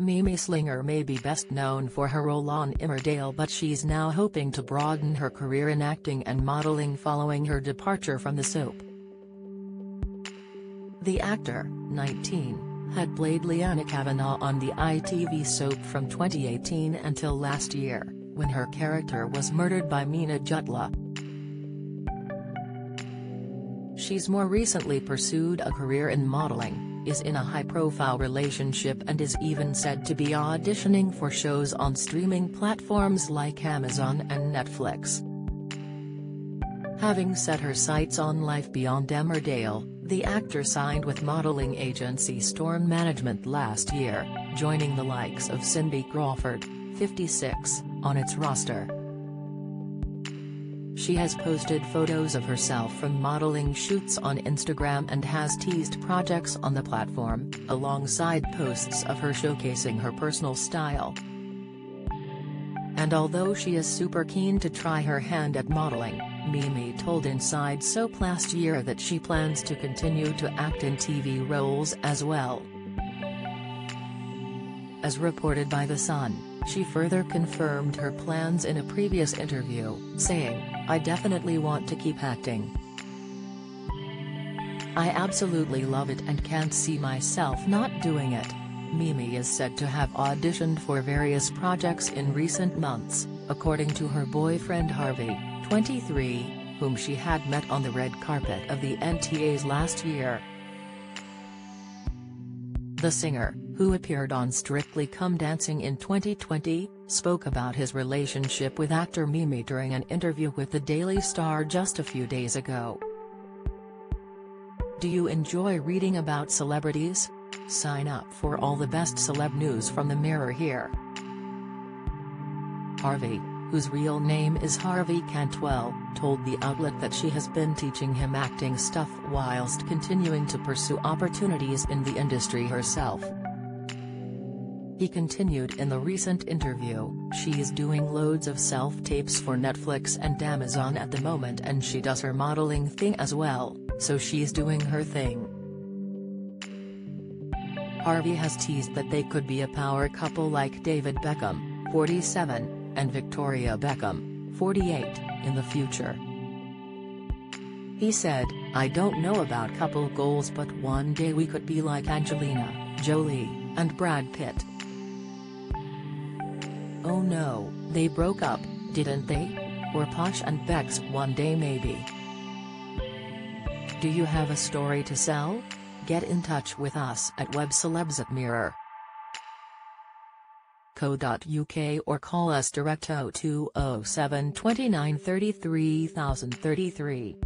Mimi Slinger may be best known for her role on Emmerdale but she's now hoping to broaden her career in acting and modeling following her departure from the soap. The actor, 19, had played Leanna Cavanagh on the ITV soap from 2018 until last year, when her character was murdered by Meena Jutla. She's more recently pursued a career in modeling, is in a high-profile relationship and is even said to be auditioning for shows on streaming platforms like Amazon and Netflix. Having set her sights on life beyond Emmerdale, the actor signed with modeling agency Storm Management last year, joining the likes of Cindy Crawford, 56, on its roster. She has posted photos of herself from modeling shoots on Instagram and has teased projects on the platform, alongside posts of her showcasing her personal style. And although she is super keen to try her hand at modeling, Mimi told Inside Soap last year that she plans to continue to act in TV roles as well. As reported by The Sun, she further confirmed her plans in a previous interview, saying, I definitely want to keep acting. I absolutely love it and can't see myself not doing it. Mimi is said to have auditioned for various projects in recent months, according to her boyfriend HRVY, 23, whom she had met on the red carpet of the NTAs last year. The singer, who appeared on Strictly Come Dancing in 2020, spoke about his relationship with actor Mimi during an interview with the Daily Star just a few days ago. Do you enjoy reading about celebrities? Sign up for all the best celeb news from the Mirror here. HRVY, whose real name is Harvey Cantwell, told the outlet that she has been teaching him acting stuff whilst continuing to pursue opportunities in the industry herself. He continued in the recent interview, she's doing loads of self-tapes for Netflix and Amazon at the moment and she does her modeling thing as well, so she's doing her thing. HRVY has teased that they could be a power couple like David Beckham, 47, and Victoria Beckham, 48, in the future. He said, I don't know about couple goals but one day we could be like Angelina, Jolie, and Brad Pitt. Oh no, they broke up, didn't they? Or Posh and Becks one day maybe. Do you have a story to sell? Get in touch with us at webcelebs at mirror. co.uk or call us direct 0207 29 33 033.